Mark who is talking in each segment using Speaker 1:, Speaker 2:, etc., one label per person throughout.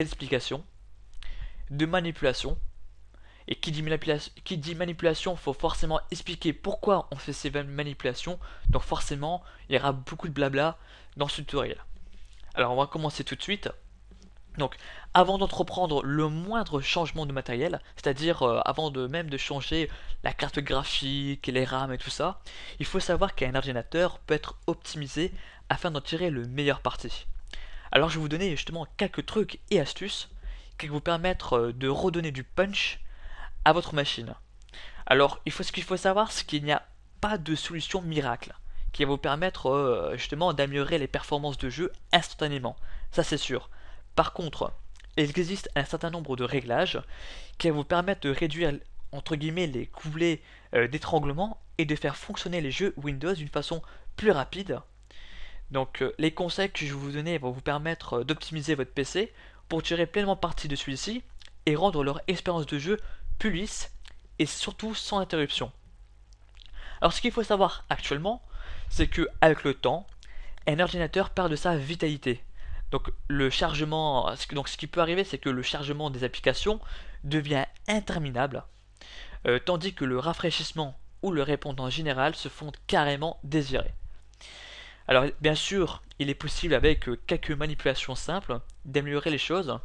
Speaker 1: d'explication, de manipulation. Et qui dit, manipulation, qui faut forcément expliquer pourquoi on fait ces manipulations. Donc forcément, il y aura beaucoup de blabla dans ce tutoriel. Alors on va commencer tout de suite. Donc, avant d'entreprendre le moindre changement de matériel, c'est-à-dire euh, avant de même de changer la carte graphique, les RAM et tout ça, il faut savoir qu'un ordinateur peut être optimisé afin d'en tirer le meilleur parti. Alors je vais vous donner justement quelques trucs et astuces qui vont vous permettre euh, de redonner du punch à votre machine. Alors il faut, ce qu'il faut savoir, c'est qu'il n'y a pas de solution miracle qui va vous permettre euh, justement d'améliorer les performances de jeu instantanément. Ça c'est sûr. Par contre, il existe un certain nombre de réglages qui vont vous permettre de réduire les coulées euh, d'étranglement et de faire fonctionner les jeux Windows d'une façon plus rapide. Donc euh, les conseils que je vais vous donner vont vous permettre euh, d'optimiser votre PC pour tirer pleinement parti de celui-ci et rendre leur expérience de jeu plus lisse et surtout sans interruption. Alors ce qu'il faut savoir actuellement, c'est que avec le temps, un ordinateur perd de sa vitalité. Donc le chargement, donc ce qui peut arriver, c'est que le chargement des applications devient interminable, euh, tandis que le rafraîchissement ou le répondant général se font carrément désirer. Alors bien sûr, il est possible avec euh, quelques manipulations simples d'améliorer les choses.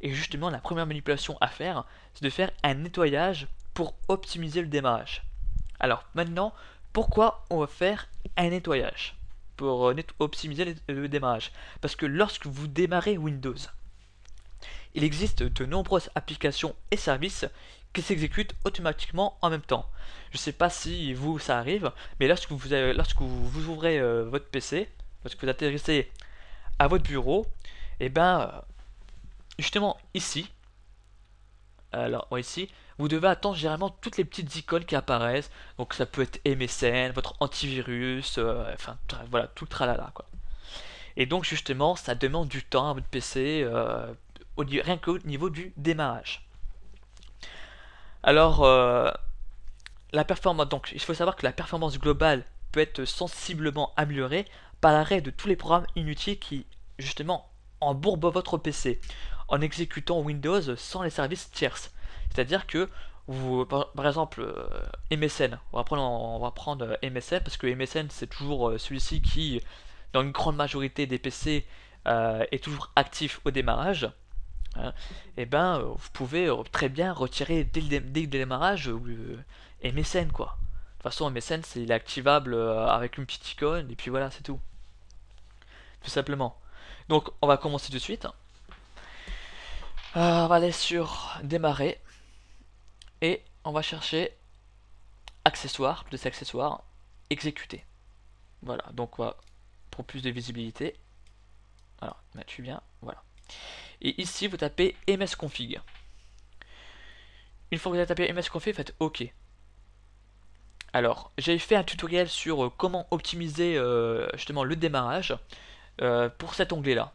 Speaker 1: Et justement, la première manipulation à faire, c'est de faire un nettoyage pour optimiser le démarrage. Alors maintenant, pourquoi on va faire un nettoyage pour euh, optimiser le démarrage? Parce que lorsque vous démarrez Windows, il existe de nombreuses applications et services qui s'exécutent automatiquement en même temps. Je ne sais pas si vous ça arrive, mais lorsque vous, lorsque vous, ouvrez euh, votre PC, lorsque vous atterrissez à votre bureau, et eh ben euh, justement ici, alors ici, vous devez attendre généralement toutes les petites icônes qui apparaissent. Donc ça peut être MSN, votre antivirus, euh, enfin voilà, tout le tralala quoi. Et donc justement, ça demande du temps à votre PC, rien qu'au niveau du démarrage. Alors, euh, la performance, donc il faut savoir que la performance globale peut être sensiblement améliorée par l'arrêt de tous les programmes inutiles qui justement embourbent votre PC en exécutant Windows sans les services tierces. C'est-à-dire que vous, par, exemple, euh, MSN, on va prendre, prendre euh, MSN parce que MSN c'est toujours celui-ci qui, dans une grande majorité des PC, est toujours actif au démarrage. Hein. et eh ben, vous pouvez très bien retirer dès le, démarrage MSN quoi. De toute façon, MSN c'est il est activable avec une petite icône et puis voilà, c'est tout. Tout simplement. Donc, on va commencer tout de suite. on va aller sur démarrer. Et on va chercher accessoires, ces accessoires, exécuter. Voilà, donc pour plus de visibilité. Alors, tu bien, voilà. Et ici, vous tapez msconfig. Une fois que vous avez tapé msconfig, faites OK. Alors, j'ai fait un tutoriel sur euh, comment optimiser euh, justement le démarrage euh, pour cet onglet-là.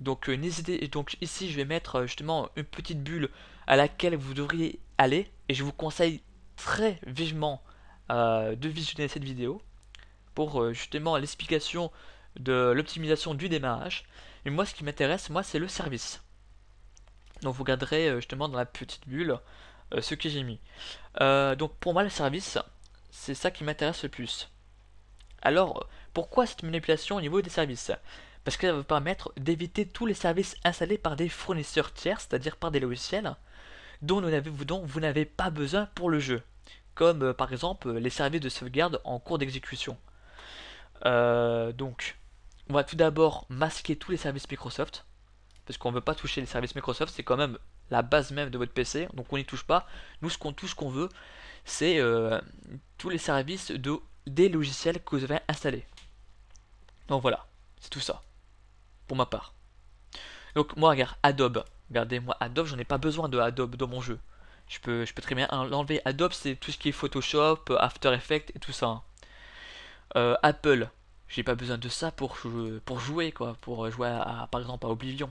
Speaker 1: Donc, n'hésitez. Donc ici, je vais mettre justement une petite bulle à laquelle vous devriez aller et je vous conseille très vivement euh, de visionner cette vidéo pour euh, justement l'explication de l'optimisation du démarrage. Et moi, ce qui m'intéresse, moi, c'est le service. Donc, vous regarderez euh, justement dans la petite bulle ce que j'ai mis. donc, pour moi, le service, c'est ça qui m'intéresse le plus. Alors, pourquoi cette manipulation au niveau des services? Parce qu'elle va vous permettre d'éviter tous les services installés par des fournisseurs tiers, c'est-à-dire par des logiciels, dont, vous n'avez pas besoin pour le jeu, comme euh, par exemple les services de sauvegarde en cours d'exécution. Euh, donc, on va tout d'abord masquer tous les services Microsoft, parce qu'on ne veut pas toucher les services Microsoft, c'est quand même la base même de votre PC, donc on n'y touche pas. Nous, ce qu'on tout ce qu'on veut, c'est euh, tous les services de, des logiciels que vous avez installés. Donc voilà, c'est tout ça, pour ma part. Donc moi, regarde, Adobe, Regardez, moi, Adobe, j'en ai pas besoin de Adobe dans mon jeu. Je peux, très bien l'enlever. Adobe, c'est tout ce qui est Photoshop, After Effects et tout ça. Hein. Euh, Apple, j'ai pas besoin de ça pour, pour jouer, quoi. Pour jouer, à, par exemple, à Oblivion.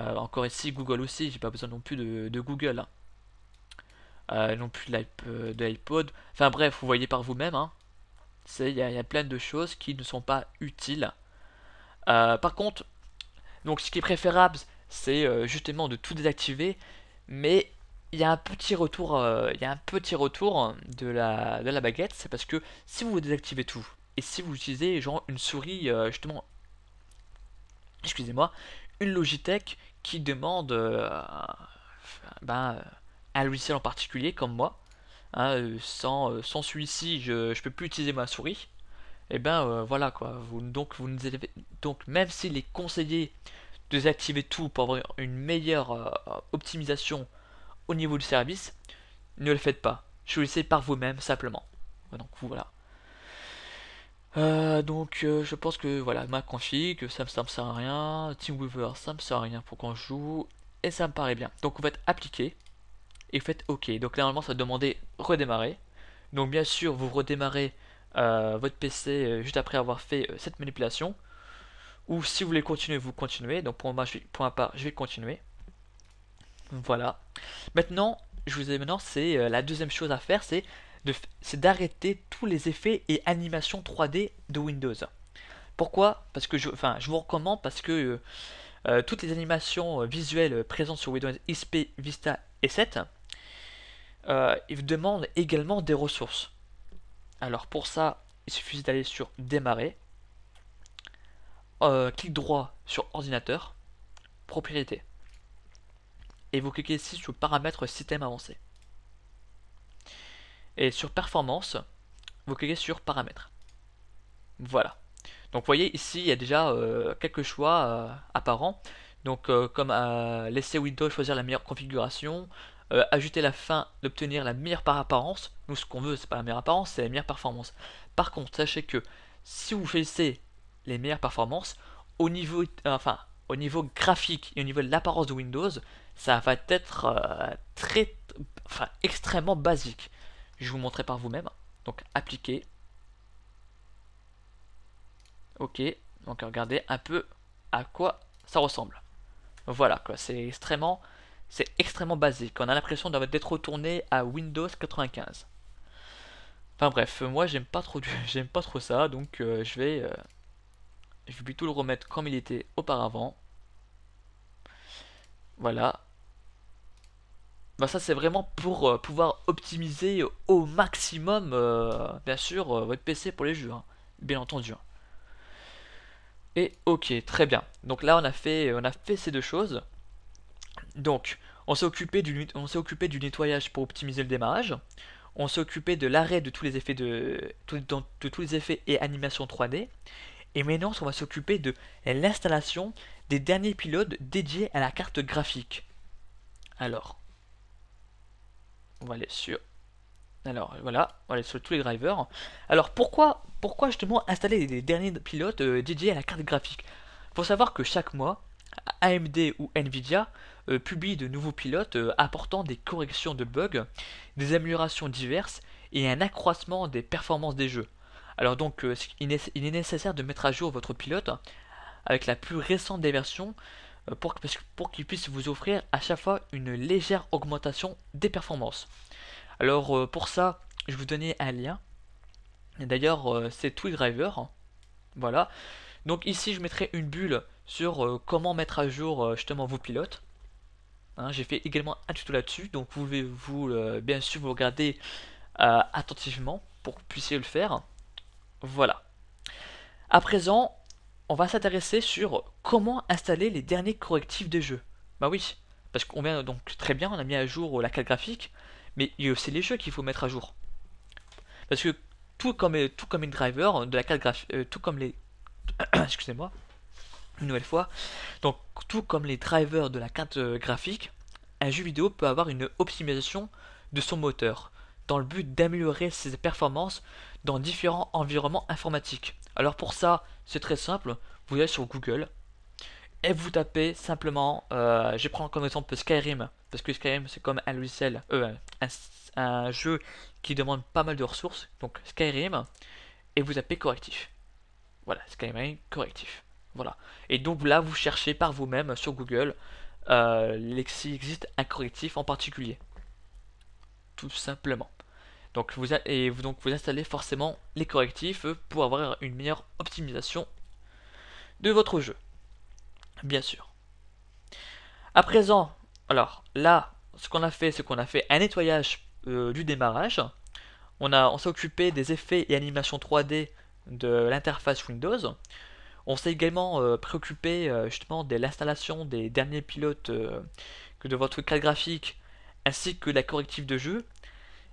Speaker 1: Euh, encore ici, Google aussi, j'ai pas besoin non plus de, Google. Hein. Euh, non plus de l'iPod. Enfin bref, vous voyez par vous-même. Hein. Il y, a plein de choses qui ne sont pas utiles. par contre, donc ce qui est préférable, c'est justement de tout désactiver, mais il y a un petit retour, il y a un petit retour de la, de la baguette, c'est parce que si vous désactivez tout, et si vous utilisez genre une souris justement, excusez-moi, une Logitech qui demande ben, un logiciel en particulier comme moi, hein, euh, sans, euh, sans celui-ci je ne peux plus utiliser ma souris, et eh ben euh, voilà quoi, donc, vous donc même s'il est conseillé de désactiver tout pour avoir une meilleure optimisation au niveau du service, ne le faites pas, choisissez par vous-même simplement. Donc voilà. Donc je pense que voilà ma config ça, ça me sert à rien TeamWeaver ça me sert à rien pour qu'on joue et ça me paraît bien donc vous faites appliquer et vous faites OK. Donc là, normalement, ça va demander redémarrer. Donc bien sûr, vous redémarrez euh, votre PC euh, juste après avoir fait euh, cette manipulation. Ou si vous voulez continuer, vous continuez. Donc pour ma part, je vais continuer. Voilà. Maintenant, je vous ai maintenant, c'est la deuxième chose à faire, c'est d'arrêter tous les effets et animations 3D de Windows. Pourquoi? Parce que je, vous recommande parce que toutes les animations visuelles présentes sur Windows XP, Vista et 7 euh, il demande également des ressources. Alors pour ça, il suffit d'aller sur démarrer, euh, clic droit sur ordinateur, propriété. Et vous cliquez ici sur paramètres système avancé. Et sur performance, vous cliquez sur paramètres. Voilà. Donc vous voyez ici il y a déjà euh, quelques choix apparents. Donc comme laisser Windows choisir la meilleure configuration, euh, ajouter la fin d'obtenir la meilleure par apparence. Nous, ce qu'on veut, c'est pas la meilleure apparence, c'est la meilleure performance. Par contre, sachez que si vous choisissez les meilleures performances, au niveau, euh, enfin, au niveau graphique et au niveau de l'apparence de Windows, ça va être euh, très, enfin, extrêmement basique. Je vous montrerai par vous-même. Donc, appliquer. Ok, donc regardez un peu à quoi ça ressemble. Voilà, quoi, c'est extrêmement c'est extrêmement basique. On a l'impression d'être retourné à Windows 95. Enfin bref, moi j'aime pas trop j'aime pas trop ça, donc euh, je vais euh, je vais plutôt le remettre comme il était auparavant. Voilà. Bah ça c'est vraiment pour euh, pouvoir optimiser au maximum bien sûr votre PC pour les jeux, hein. bien entendu. Hein. Et ok, très bien. Donc là on a fait on a fait ces deux choses. Donc, on s'est occupé, du, occupé du nettoyage pour optimiser le démarrage. On s'est occupé de l'arrêt de tous les effets de, de, tous les effets et animations 3D. Et maintenant, on va s'occuper de l'installation des derniers pilotes dédiés à la carte graphique. Alors, on va aller sur. Alors voilà, on va aller sur tous les drivers. Alors pourquoi, pourquoi justement installer les derniers pilotes euh, dédiés à la carte graphique? Faut savoir que chaque mois, AMD ou Nvidia euh, publie de nouveaux pilotes euh, apportant des corrections de bugs, des améliorations diverses et un accroissement des performances des jeux. Alors donc il est nécessaire de mettre à jour votre pilote avec la plus récente des versions pour, pour qu'il puisse vous offrir à chaque fois une légère augmentation des performances. Alors pour ça, je vous donner un lien. D'ailleurs, c'est Driver. Voilà. Donc ici, je mettrai une bulle sur comment mettre à jour justement vos pilotes. Hein, j'ai fait également un tuto là-dessus, donc vous pouvez vous, euh, bien sûr vous regarder euh, attentivement pour que vous puissiez le faire. Voilà. À présent, on va s'intéresser sur comment installer les derniers correctifs des jeux. Bah oui, parce qu'on vient donc très bien, on a mis à jour la carte graphique, mais aussi les jeux qu'il faut mettre à jour. Parce que tout comme, tout comme les drivers de la carte graphique, euh, tout comme les... Excusez-moi une nouvelle fois. Donc tout comme les drivers de la carte euh, graphique, un jeu vidéo peut avoir une optimisation de son moteur dans le but d'améliorer ses performances dans différents environnements informatiques. Alors pour ça, c'est très simple, vous allez sur Google et vous tapez simplement, euh, je prendre comme exemple Skyrim, parce que Skyrim c'est comme un euh, un, jeu qui demande pas mal de ressources, donc Skyrim, et vous tapez correctif. Voilà, Skyrim correctif. Voilà. Et donc là, vous cherchez par vous-même sur Google euh, s'il existe un correctif en particulier. Tout simplement. Donc vous, et vous, donc vous installez forcément les correctifs pour avoir une meilleure optimisation de votre jeu. Bien sûr. À présent, alors là, ce qu'on a fait, c'est qu'on a fait un nettoyage euh, du démarrage. On, on s'est occupé des effets et animations 3D de l'interface Windows. On s'est également euh, préoccupé euh, justement de l'installation des derniers pilotes de votre carte graphique ainsi que la corrective de jeu.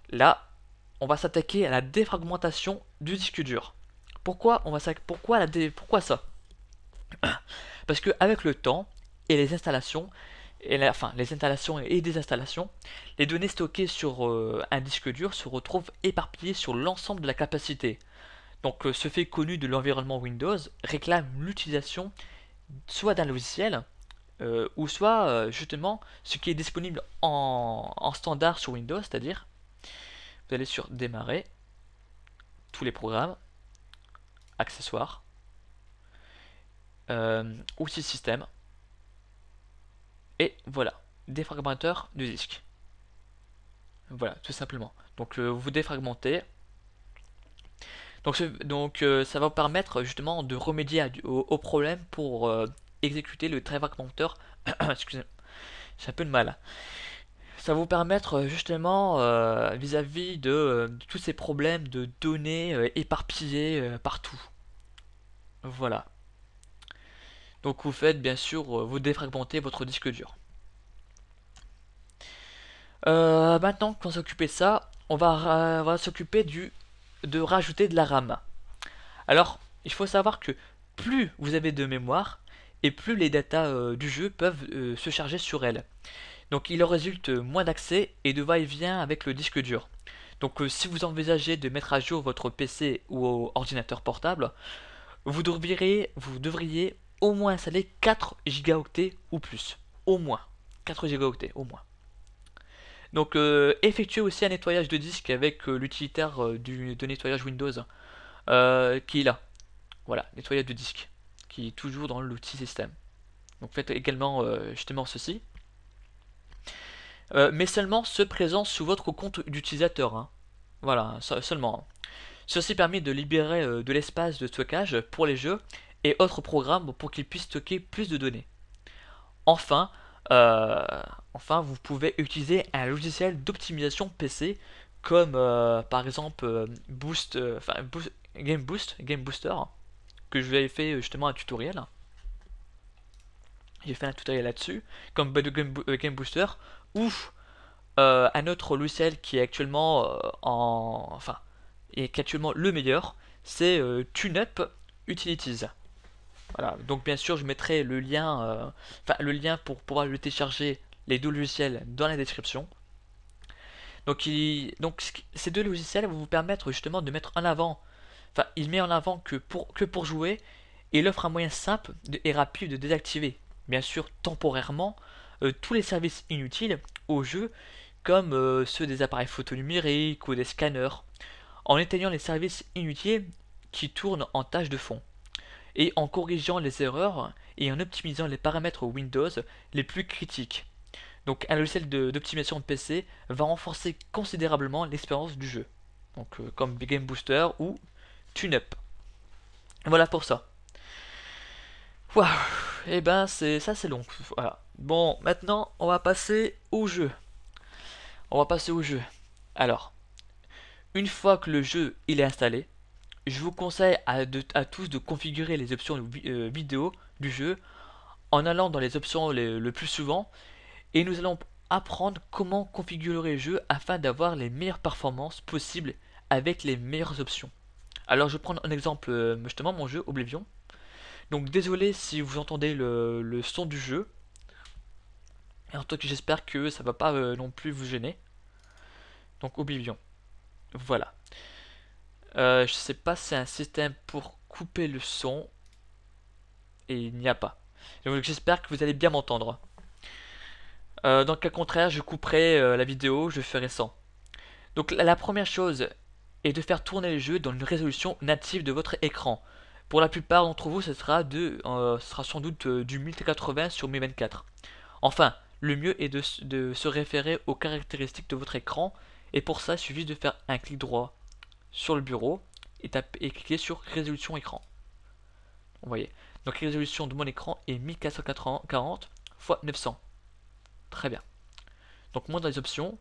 Speaker 1: Là, on va s'attaquer à la défragmentation du disque dur. Pourquoi, on va pourquoi, la pourquoi ça? Parce que avec le temps et les installations, et enfin les installations et désinstallations, les données stockées sur euh, un disque dur se retrouvent éparpillées sur l'ensemble de la capacité. Donc euh, ce fait connu de l'environnement Windows réclame l'utilisation soit d'un logiciel, euh, ou soit justement ce qui est disponible en standard sur Windows, c'est-à-dire vous allez sur démarrer, tous les programmes, accessoires, outils système, et voilà, défragmenteur du disque. Voilà, tout simplement. Donc euh, vous défragmentez. Donc, euh, ça va vous permettre justement de remédier au, problème pour euh, exécuter le défragmenteur. Excusez-moi, j'ai un peu de mal. Ça vous permettre justement vis-à-vis de, de, tous ces problèmes de données éparpillées partout. Voilà. Donc vous faites bien sûr, euh, vous défragmentez votre disque dur. Euh, maintenant qu'on s'est occupé de ça, on va, s'occuper du de rajouter de la RAM. Alors, il faut savoir que plus vous avez de mémoire, et plus les datas euh, du jeu peuvent se charger sur elle. Donc il en résulte moins d'accès et de va-et-vient avec le disque dur. Donc si vous envisagez de mettre à jour votre PC ou ordinateur portable, vous devriez, vous devriez au moins installer 4 gigaoctets ou plus. Au moins. 4 gigaoctets, au moins. Donc euh, effectuez aussi un nettoyage de disque avec euh, l'utilitaire euh, de nettoyage Windows qui est là. Voilà, nettoyage de disque, qui est toujours dans l'outil système. Donc faites également justement ceci. Mais seulement ce présent sous votre compte d'utilisateur. Hein. Voilà, seulement. Ceci permet de libérer de l'espace de stockage pour les jeux et autres programmes pour qu'ils puissent stocker plus de données. Enfin, euh, vous pouvez utiliser un logiciel d'optimisation PC comme euh, par exemple euh, Boost, Game Boost, Game Booster, que je vous avais fait justement un tutoriel. J'ai fait un tutoriel là-dessus, comme Game, Game Booster, ou un autre logiciel qui est actuellement en, enfin, et est actuellement le meilleur, c'est TuneUp Utilities. Voilà, donc bien sûr je mettrai le lien, euh, le lien pour pouvoir le télécharger les deux logiciels dans la description. Donc, donc ces deux logiciels vont vous permettre justement de mettre en avant, enfin il met en avant que pour, que pour jouer et il offre un moyen simple et rapide de désactiver, bien sûr temporairement, euh, tous les services inutiles au jeu comme euh, ceux des appareils photo numériques ou des scanners, en éteignant les services inutiles qui tournent en tâche de fond et en corrigeant les erreurs et en optimisant les paramètres Windows les plus critiques. Donc un logiciel d'optimisation de, PC va renforcer considérablement l'expérience du jeu. Euh, comme Big Game Booster ou TuneUp. Voilà pour ça. Et eh ben c'est ça c'est long. Bon, maintenant on va passer au jeu. On va passer au jeu. Alors, une fois que le jeu il est installé, je vous conseille à, tous de configurer les options euh, vidéo du jeu en allant dans les options le plus souvent et nous allons apprendre comment configurer le jeu afin d'avoir les meilleures performances possibles avec les meilleures options. Alors je vais prendre un exemple euh, justement mon jeu Oblivion. Donc désolé si vous entendez le, son du jeu. Et en tout cas j'espère que ça va pas euh, non plus vous gêner. Donc Oblivion. Voilà. Euh, je sais pas si c'est un système pour couper le son. Et il n'y a pas. Donc j'espère que vous allez bien m'entendre. Euh, dans le cas contraire, je couperai la vidéo, je ferai sans. Donc la, première chose est de faire tourner le jeu dans une résolution native de votre écran. Pour la plupart d'entre vous, ce sera, de, ce sera sans doute du 1080 sur 1024. Enfin, le mieux est de, se référer aux caractéristiques de votre écran. Et pour ça, il suffit de faire un clic droit sur le bureau et, taper, cliquer sur résolution écran. Vous voyez. Donc la résolution de mon écran est 1440 x 900. Très bien. Donc moi dans les options,